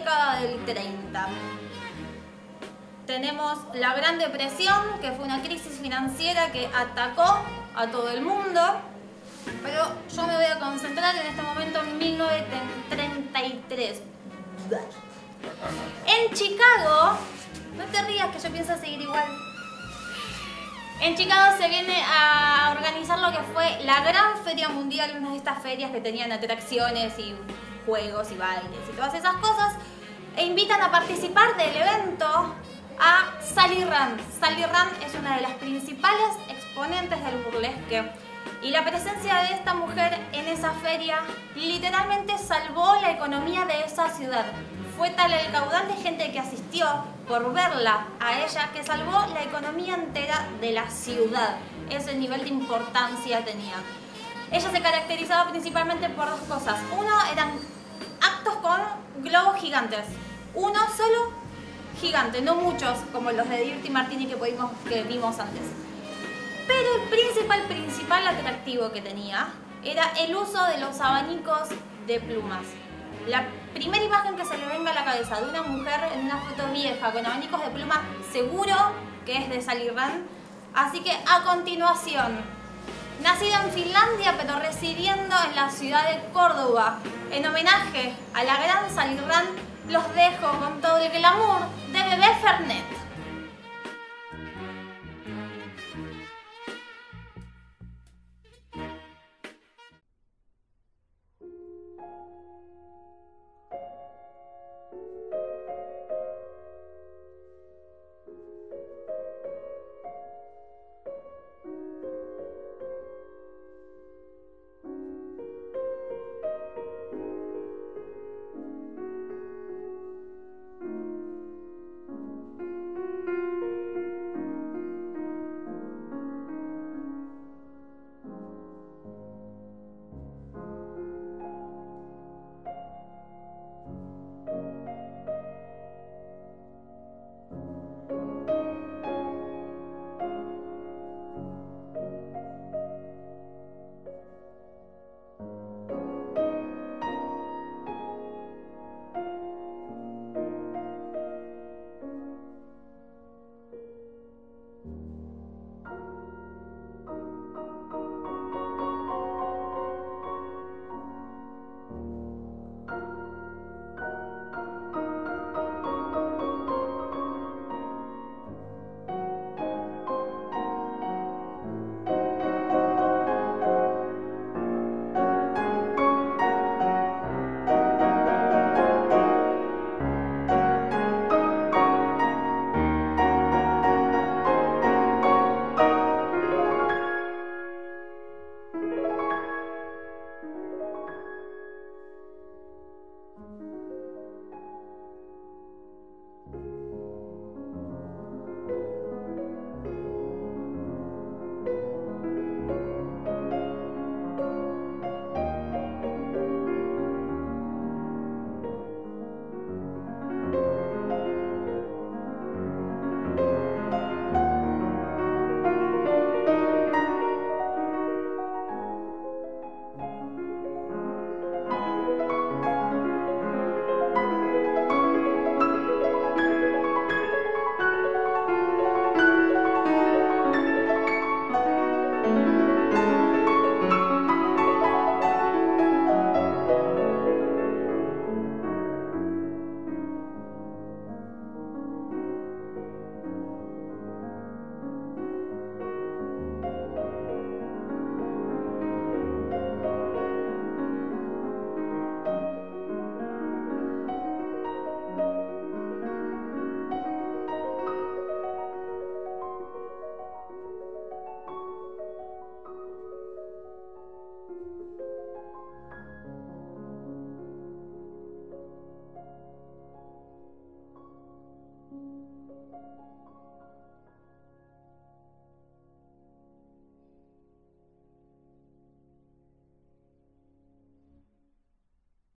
década del 30. Tenemos la Gran Depresión, que fue una crisis financiera que atacó a todo el mundo. Pero yo me voy a concentrar en este momento en 1933. En Chicago, no te rías que yo pienso seguir igual. En Chicago se viene a organizar lo que fue la gran feria mundial, una de estas ferias que tenían atracciones y juegos y bailes y todas esas cosas, e invitan a participar del evento a Sally Rand. Sally Rand es una de las principales exponentes del burlesque y la presencia de esta mujer en esa feria literalmente salvó la economía de esa ciudad. Fue tal el caudal de gente que asistió por verla a ella que salvó la economía entera de la ciudad. Ese nivel de importancia tenía. Ella se caracterizaba principalmente por dos cosas. Uno, eran actos con globos gigantes. Uno solo gigante, no muchos como los de Dirty Martini que, pudimos, vimos antes. Pero el principal, principal atractivo que tenía era el uso de los abanicos de plumas. La primera imagen que se le venga a la cabeza de una mujer en una foto vieja con abanicos de pluma seguro que es de Sally Rand. Así que a continuación, nacida en Finlandia pero residiendo en la ciudad de Córdoba, en homenaje a la gran Sally Rand, los dejo con todo el glamour de Bebé Fernet.